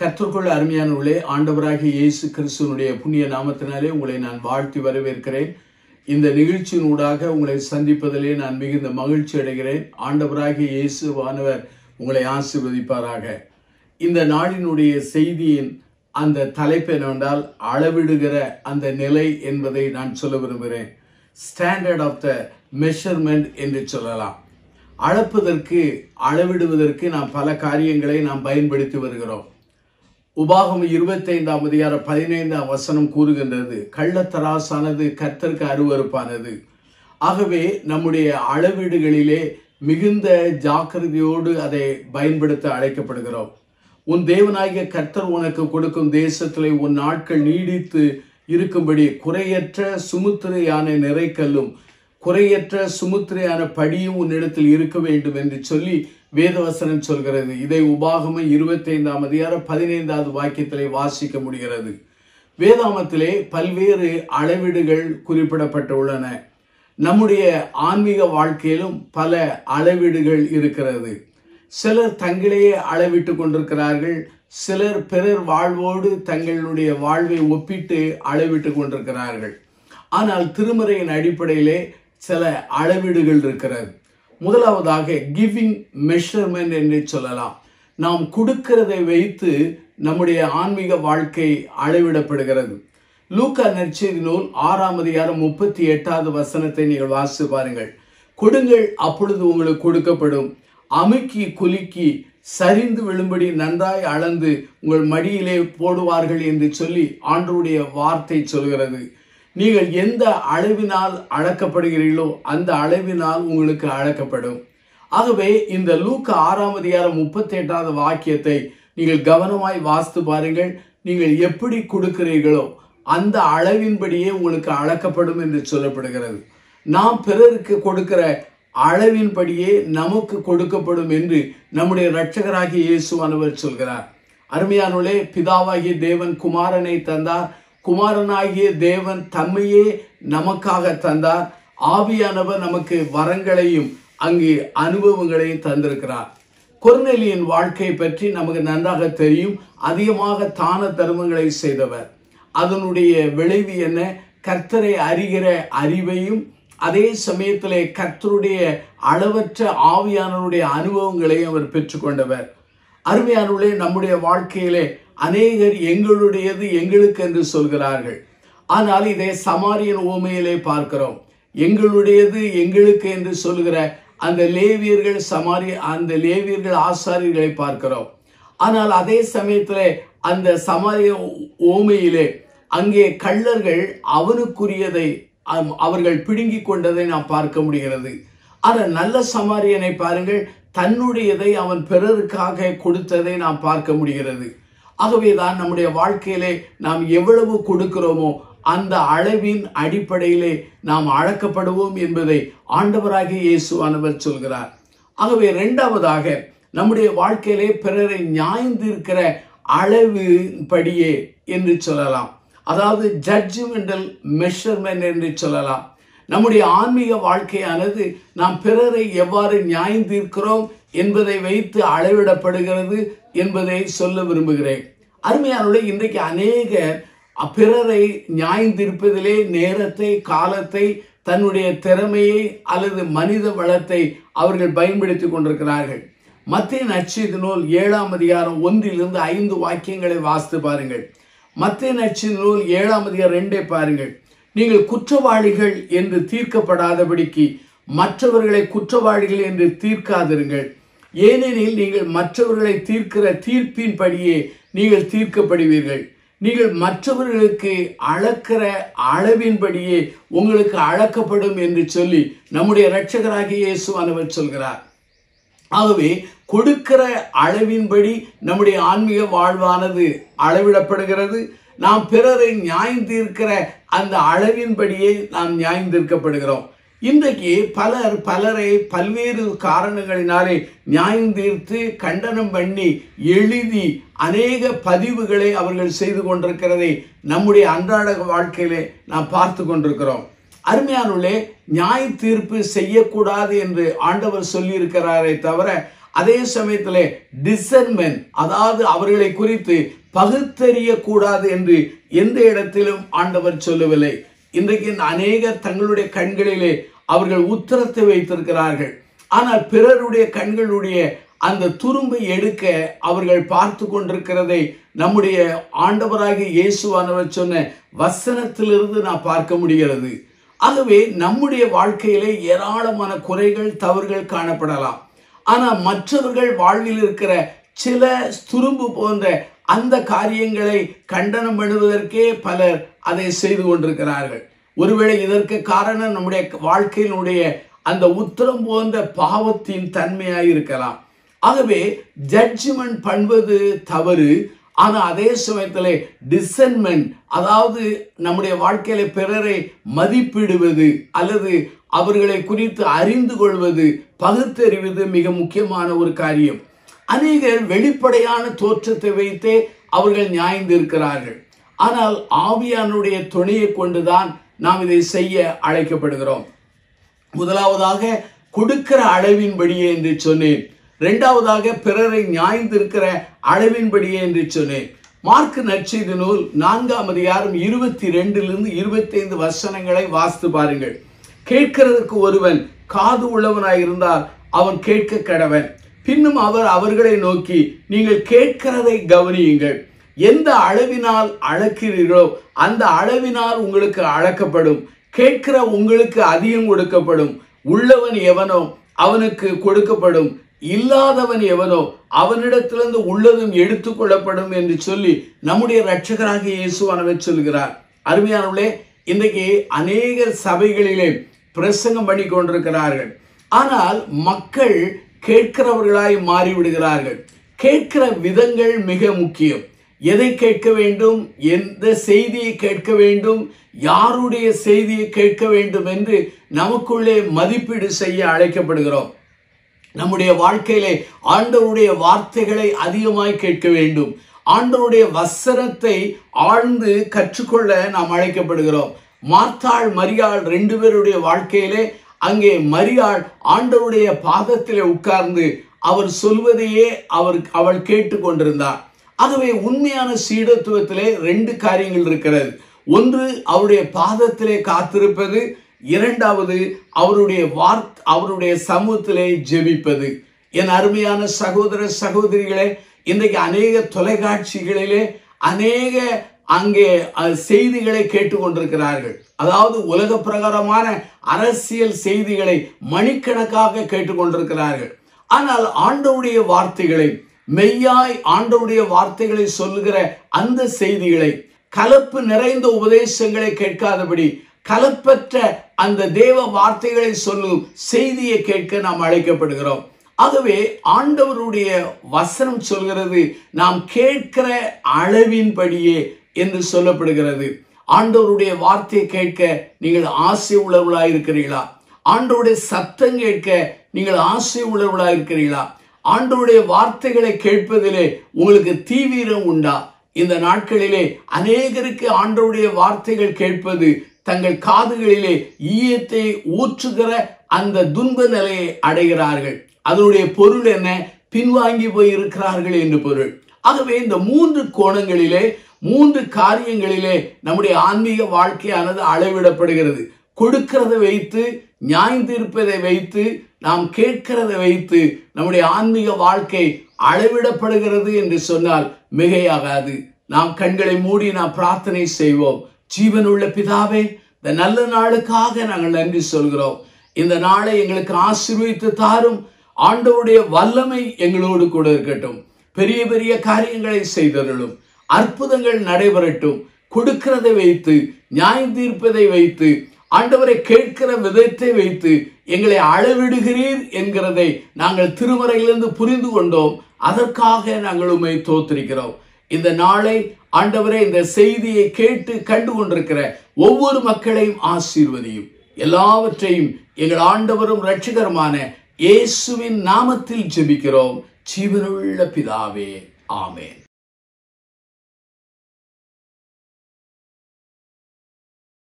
கற்றுக்கொள்ள அருமையானவர்களே ஆண்டவராகிய இயேசு கிறிஸ்துவனுடைய புண்ணிய நாமத்தினாலே உங்களை நான் வாழ்த்தி வரவேற்கிறேன். இந்த நிகழ்ச்சியின் ஊடாக உங்களை சந்திப்பதிலே நான் மிகுந்த மகிழ்ச்சி அடைகிறேன். ஆண்டவராகிய இயேசுவானவர் உங்களை ஆசீர்வதிப்பாராக. இந்த நாளினுடைய செய்தியின் அந்த தலைப்பு என்னவென்றால் அளவிடுகிற அந்த நிலை என்பதை நான் சொல்ல விரும்புகிறேன். ஸ்டாண்டர்ட் ஆஃப் த மெஷர்மெண்ட் என்று சொல்லலாம். அளப்பதற்கு அளவிடுவதற்கு நாம் பல காரியங்களை நாம் பயன்படுத்தி வருகிறோம். உபாகம் இருபத்தைந்தாம் அதிகார பதினைந்தாம் வசனம் கூறுகின்றது. கள்ளத்தராசானது கர்த்தருக்கு அருவறுப்பானது ஆகவே நம்முடைய அளவீடுகளிலே மிகுந்த ஜாக்கிரதையோடு அதை பயன்படுத்த அழைக்கப்படுகிறோம். உன் தேவனாகிய கர்த்தர் உனக்கு கொடுக்கும் தேசத்திலே உன் நாட்கள் நீடித்து இருக்கும்படி குறையற்ற சுமுத்திரையான நிறைக்கல்லும் குறையற்ற சுமுத்திரையான படியும் உன்னிடத்தில் இருக்க வேண்டும் என்று சொல்லி வேதவசனம் சொல்கிறது. இதை உபாகம இருபத்தைந்தாம் அதிகாரம் பதினைந்தாவது வாக்கியத்திலே வாசிக்க முடிகிறது. வேதாமத்திலே பல்வேறு அளவீடுகள் குறிப்பிடப்பட்டுள்ளன நம்முடைய ஆன்மீக வாழ்க்கையிலும் பல அளவீடுகள் இருக்கிறது. சிலர் தங்களையே அளவிட்டு கொண்டிருக்கிறார்கள். சிலர் பிறர் வாழ்வோடு தங்களுடைய வாழ்வை ஒப்பிட்டு அளவிட்டு கொண்டிருக்கிறார்கள். ஆனால் திருமறையின் அடிப்படையிலே சில அளவீடுகள் இருக்கிறது. முதலாவதாக கிவிங் மெஷர்மெண்ட் என்று சொல்லலாம். நாம் கொடுக்கிறதை வைத்து நம்முடைய ஆன்மீக வாழ்க்கை அளவிடப்படுகிறது. லூக்கா நற்செய்தி நூல் ஆறாம் அதிகாரம் முப்பத்தி எட்டாவது வசனத்தை நீங்கள் வாசித்து பாருங்கள். கொடுங்கள் அப்பொழுது உங்களுக்கு கொடுக்கப்படும். அமுக்கி குலுக்கி சரிந்து விழும்படி நன்றாய் அளந்து உங்கள் மடியிலே போடுவார்கள் என்று சொல்லி ஆண்டருடைய வார்த்தை சொல்கிறது. நீங்கள் எந்த அளவினால் அளக்கப்படுகிறீர்களோ அந்த அளவினால் உங்களுக்கு அளக்கப்படும் ஆகவே இந்த லூக்க ஆறாம் அதிகாரம் முப்பத்தி எட்டாவது வாக்கியத்தை நீங்கள் கவனமாய் வாசித்து பாருங்கள். நீங்கள் எப்படி கொடுக்கிறீர்களோ அந்த அளவின்படியே உங்களுக்கு அளக்கப்படும் என்று சொல்லப்படுகிறது. நாம் பிறருக்கு கொடுக்கிற அளவின்படியே நமக்கு கொடுக்கப்படும் என்று நம்முடைய இரட்சகராகிய இயேசுவானவர் சொல்கிறார். அருமையானுள்ளே பிதாவாகிய தேவன் குமாரனை தந்தார். குமாரனாகிய தேவன் தம்மையே நமக்காக தந்தார். ஆவியானவர் நமக்கு வரங்களையும் அங்கு அனுபவங்களையும் தந்திருக்கிறார். கொர்நெலியின் வாழ்க்கை பற்றி நமக்கு நன்றாக தெரியும். அதிகமாக தான தர்மங்களை செய்தவர். அதனுடைய விளைவு என்ன? கர்த்தரை அறிகிற அறிவையும் அதே சமயத்திலே கர்த்தருடைய அளவற்ற ஆவியானவருடைய அனுபவங்களையும் அவர் பெற்றுக்கொண்டவர். அருமையானவர்களே நம்முடைய வாழ்க்கையிலே அநேகர் எங்களுடையது எங்களுக்கு என்று சொல்கிறார்கள். ஆனால் இதை சமாரியன் ஓமையிலே பார்க்கிறோம். எங்களுடையது எங்களுக்கு என்று சொல்கிற அந்த லேவியர்கள் சமாரிய அந்த லேவியர்கள் ஆசாரியர்களை பார்க்கிறோம். ஆனால் அதே சமயத்தில் அந்த சமாரிய ஓமையிலே அங்கே கள்ளர்கள் அவனுக்குரியதை அவர்கள் பிடுங்கி கொண்டதை நாம் பார்க்க முடிகிறது. ஆனால் நல்ல சமாரியனை பாருங்கள். தன்னுடையதை அவன் பிறருக்காக கொடுத்ததை நாம் பார்க்க முடிகிறது. ஆகவே தான் நம்முடைய வாழ்க்கையிலே நாம் எவ்வளவு கொடுக்கிறோமோ அந்த அளவின் அடிப்படையிலே நாம் அழக்கப்படுவோம் என்பதை ஆண்டவராகிய இயேசுவானவர் சொல்கிறார். ஆகவே இரண்டாவதாக நம்முடைய வாழ்க்கையிலே பிறரை நியாய்ந்திருக்கிற அளவு படியே என்று சொல்லலாம். அதாவது ஜட்ஜ்மெண்டல் மெஷர்மெண்ட் என்று சொல்லலாம். நம்முடைய ஆன்மீக வாழ்க்கையானது நாம் பிறரை எவ்வாறு நியாயம் தீர்க்கிறோம் என்பதை வைத்து அளவிடப்படுகிறது என்பதை சொல்ல விரும்புகிறேன். அருமையானுடைய இன்றைக்கு அநேக பிறரை நியாயந்தீர்ப்பதிலே நேரத்தை காலத்தை தன்னுடைய திறமையை அல்லது மனித வளத்தை அவர்கள் பயன்படுத்தி கொண்டிருக்கிறார்கள். மத்திய நச்சு நூல் ஏழாம் அதிகாரம் ஒன்றிலிருந்து ஐந்து வாக்கியங்களை வாசித்து பாருங்கள். மத்திய நச்சு நூல் ஏழாம் அதிகாரம் ரெண்டே பாருங்கள். நீங்கள் குற்றவாளிகள் என்று தீர்க்கப்படாதபடிக்கு மற்றவர்களை குற்றவாளிகள் என்று தீர்க்காதிருங்கள். ஏனெனில் நீங்கள் மற்றவர்களை தீர்க்கிற தீர்ப்பின்படியே நீங்கள் தீர்க்கப்படுவீர்கள். நீங்கள் மற்றவர்களுக்கு அளக்கிற அளவின்படியே உங்களுக்கு அளக்கப்படும் என்று சொல்லி நம்முடைய இரட்சகராகிய இயேசுவானவர் சொல்கிறார். ஆகவே கொடுக்கிற அளவின்படி நம்முடைய ஆன்மீக வாழ்வானது அளவிடப்படுகிறது. நாம் பிறரை நியாயந்தீர்க்கிற அந்த அளவின்படியே நாம் நியாயம் தீர்க்கப்படுகிறோம். இன்றைக்கு பலர் பலரை பல்வேறு காரணங்களினாலே நியாயம் தீர்த்து கண்டனம் பண்ணி எழுதி அநேக பதிவுகளை அவர்கள் செய்து கொண்டிருக்கிறதை நம்முடைய அன்றாட வாழ்க்கையிலே நாம் பார்த்து கொண்டிருக்கிறோம். அருமையானுள்ளே நியாய தீர்ப்பு செய்யக்கூடாது என்று ஆண்டவர் சொல்லியிருக்கிறாரே தவிர அதே சமயத்தில் டிசர்மென்ட் அதாவது அவர்களை குறித்து பகுத்தறியக்கூடாது என்று எந்த இடத்திலும் ஆண்டவர் சொல்லவில்லை. இன்றைக்கு அநேக தங்களுடைய கண்களிலே அவர்கள் உத்தரத்தை வைத்திருக்கிறார்கள். ஆனால் பிறருடைய கண்களுடைய அந்த துரும்பை எடுக்க அவர்கள் பார்த்து கொண்டிருக்கிறதை நம்முடைய ஆண்டவராகிய இயேசுவானவர் சொன்ன வசனத்திலிருந்து நான் பார்க்க முடிகிறது. ஆகவே நம்முடைய வாழ்க்கையிலே ஏராளமான குறைகள் தவறுகள் காணப்படலாம். ஆனால் மற்றவர்கள் வாழ்வில் இருக்கிற சில துரும்பு போன்ற அந்த காரியங்களை கண்டனம் பண்ணுவதற்கே பலர் அதை செய்து கொண்டிருக்கிறார்கள். ஒருவேளை இதற்கு காரணம் நம்முடைய வாழ்க்கையினுடைய அந்த உத்தரம் போன்ற பாவத்தின் தன்மையாக இருக்கலாம். ஆகவே ஜட்ஜ்மெண்ட் பண்ணுவது தவறு. ஆனால் அதே சமயத்தில் டிசன்மெண்ட் அதாவது நம்முடைய வாழ்க்கையில பிறரை மதிப்பிடுவது அல்லது அவர்களை குறித்து அறிந்து கொள்வது பகுத்தறிவது மிக முக்கியமான ஒரு காரியம். அநேகர் வெளிப்படையான தோற்றத்தை வைத்தே அவர்கள் நியாய்ந்திருக்கிறார்கள். ஆனால் ஆவியானுடைய துணையை கொண்டுதான் நாம் இதை செய்ய அழைக்கப்படுகிறோம். முதலாவதாக கொடுக்கிற அளவின்படியே என்று சொன்னேன். இரண்டாவதாக பிறரை நியாய்ந்திருக்கிற அளவின்படியே என்று சொன்னேன். மார்க் நற்செய்தி நூல் நான்காம் அதிகாரம் இருபத்தி ரெண்டிலிருந்து இருபத்தைந்து வசனங்களை வாசித்து பாருங்கள். கேட்கிறதுக்கு ஒருவன் காது உள்ளவனாய் இருந்தால் அவன் கேட்க கடவன். பின்னும் அவர் அவர்களை நோக்கி நீங்கள் கேட்கிறதை கவனியுங்கள். எந்த அளவினால் அளக்கிறீர்களோ அந்த அளவினால் உங்களுக்கு அளக்கப்படும். கேட்கிற உங்களுக்கு அதிகம் கொடுக்கப்படும். உள்ளவன் எவனோ அவனுக்கு கொடுக்கப்படும். இல்லாதவன் எவனோ அவனிடத்திலிருந்து உள்ளதும் எடுத்துக்கொள்ளப்படும் என்று சொல்லி நம்முடைய இரட்சகராக இயேசுவானவர் சொல்கிறார். அருமையானவர்களே இன்றைக்கு அநேக சபைகளிலே பிரசங்கம் பண்ணி கொண்டிருக்கிறார்கள். ஆனால் மக்கள் கேட்கிறவர்களாய் மாறிவிடுகிறார்கள். கேட்கிற விதங்கள் மிக முக்கியம். எதை கேட்க வேண்டும்? எந்த செய்தியை கேட்க வேண்டும்? யாருடைய செய்தியை கேட்க வேண்டும் என்று நமக்குள்ளே மதிப்பீடு செய்ய அழைக்கப்படுகிறோம். நம்முடைய வாழ்க்கையிலே ஆண்டவருடைய வார்த்தைகளை அதிகமாய் கேட்க வேண்டும். ஆண்டவருடைய வசனத்தை ஆழ்ந்து கற்றுக்கொள்ள நாம் அழைக்கப்படுகிறோம். மார்த்தாள் மரியாள் ரெண்டு பேருடைய வாழ்க்கையிலே அங்கே மரியாள் ஆண்டவருடைய பாதத்திலே உட்கார்ந்து அவர் சொல்வதையே அவர் அவள் கேட்டுக்கொண்டிருந்தார். ஆகவே உண்மையான சீடத்துவத்திலே ரெண்டு காரியங்கள் இருக்கிறது. ஒன்று அவருடைய பாதத்திலே காத்திருப்பது. இரண்டாவது அவருடைய வார்த் அவருடைய சமூகத்திலே ஜெபிப்பது. என் அருமையான சகோதர சகோதரிகளே இன்றைக்கு அநேக தொலைக்காட்சிகளிலே அநேக அங்கே செய்திகளை கேட்டுக்கொண்டிருக்கிறார்கள். அதாவது உலக பிரகாரமான அரசியல் செய்திகளை மணிக்கணக்காக கேட்டுக்கொண்டிருக்கிறார்கள். ஆனால் ஆண்டவுடைய வார்த்தைகளை மெய்யாய் ஆண்டவுடைய வார்த்தைகளை சொல்லுகிற அந்த செய்திகளை கலப்பு நிறைந்த உபதேசங்களை கேட்காதபடி கலப்பற்ற அந்த தேவ வார்த்தைகளை சொல்லும் செய்தியை கேட்க நாம் அழைக்கப்படுகிறோம். ஆகவே ஆண்டவருடைய வசனம் சொல்கிறது நாம் கேட்கிற அளவின்படியே என்று சொல்லப்படுகிறது. ஆண்டவருடைய வார்த்தையை கேட்க நீங்கள் ஆசை உள்ளவர்களாக இருக்கிறீர்களா ஆண்டவருடைய சத்தம் கேட்க நீங்கள் ஆசை உள்ளவர்களாக இருக்கிறீர்களா ஆண்டவருடைய வார்த்தைகளை கேட்பதிலே உங்களுக்கு தீவிரம் உண்டா? இந்த நாட்களிலே அநேகருக்கு ஆண்டவருடைய வார்த்தைகள் கேட்பது தங்கள் காதுகளிலே ஈயத்தை ஊற்றுகிற அந்த துன்ப நிலையை அடைகிறார்கள். அதனுடைய பொருள் என்ன? பின்வாங்கி போய் இருக்கிறார்கள் என்று பொருள். ஆகவே இந்த மூன்று கோணங்களிலே மூன்று காரியங்களிலே நம்முடைய ஆன்மீக வாழ்க்கையானது அளவிடப்படுகிறது. கொடுக்கிறதை வைத்து நியாய்ந்திருப்பதை வைத்து நாம் கேட்கிறதை வைத்து நம்முடைய ஆன்மீக வாழ்க்கை அளவிடப்படுகிறது என்று சொன்னால் மிகையாகாது. நாம் கண்களை மூடி நாம் பிரார்த்தனை செய்வோம். ஜீவனுள்ள பிதாவே இந்த நல்ல நாளுக்காக நாங்கள் நன்றி சொல்கிறோம். இந்த நாளை எங்களுக்கு ஆசீர்வதித்து தாரும் ஆண்டவருடைய வல்லமை எங்களோடு கூட இருக்கட்டும். பெரிய பெரிய காரியங்களை செய்தருளும். அற்புதங்கள் நடைபெறட்டும். கொடுக்கிறதை வைத்து நியாயம் தீர்ப்பதை வைத்து ஆண்டவரை கேட்கிற விதத்தை வைத்து எங்களை அளவிடுகிறீர் என்கிறதை நாங்கள் திருமறையிலிருந்து புரிந்து கொண்டோம். அதற்காக நாங்கள் உண்மை தோத்திருக்கிறோம். இந்த நாளை ஆண்டவரே இந்த செய்தியை கேட்டு கண்டு கொண்டிருக்கிற ஒவ்வொரு மக்களையும் ஆசீர்வதியும். எல்லாவற்றையும் எங்கள் ஆண்டவரும் ரட்சிகருமான இயேசுவின் நாமத்தில் ஜெபிக்கிறோம். ஜீவனுள்ள பிதாவே ஆமேன்.